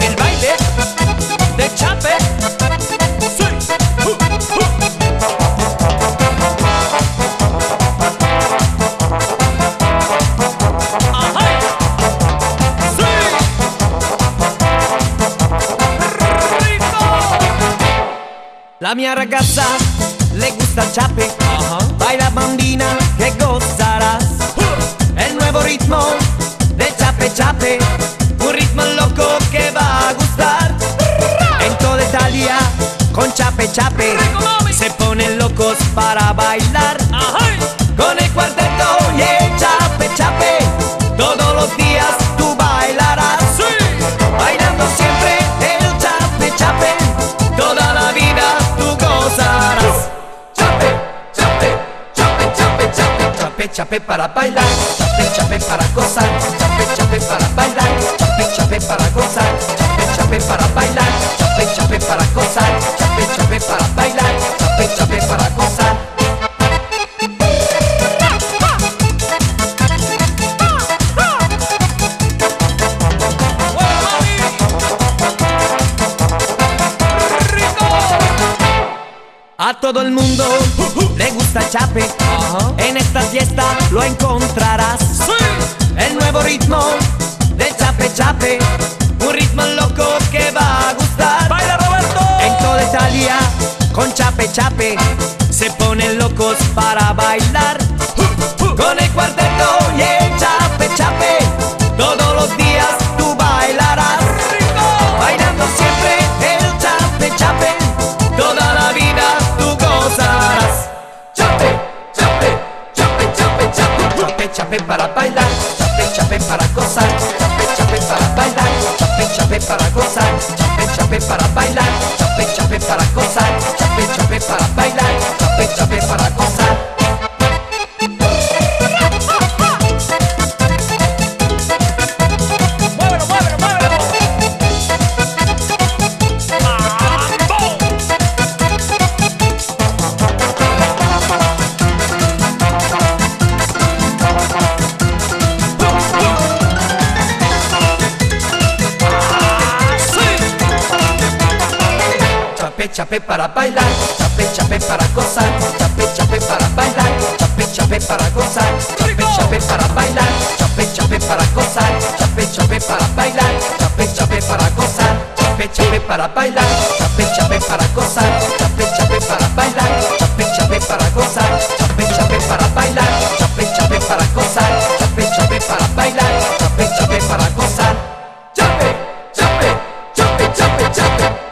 El baile de. La mia ragazza le gusta chape, chape chape. Se ponen locos para bailar. Con el cuarteto y el chape chape, todos los días tú bailarás. Bailando siempre el chape chape, toda la vida tú gozarás. Chape, chape, chape, chape, chape, chape, chape para bailar, chape, chape para gozar, chape, chape para bailar, A todo el mundo le gusta el chape, en esta fiesta lo encontrarás. El nuevo ritmo del chape chape, un ritmo loco que va a gustar. Baila Roberto. En toda Italia con chape chape se ponen locos para bailar. Chape, para bailar, chape, chape para gozar, chape, chape para bailar, chapé para bailar, chapé, chapé para gozar, chapé, chapé para bailar, chapé, chapé para gozar, chapé, chapé para bailar, chapé, chapé para gozar, chapé, chapé para bailar, chapé, chapé para gozar, chapé, chapé para bailar, chapé, chapé para gozar, chapé, chapé para bailar, chapé, chapé para gozar, chapé, chapé para bailar, chapé, chapé para gozar, chapé, chapé para bailar, chapé, chapé para gozar, chapé, chapé, chapé, chapé, chapé.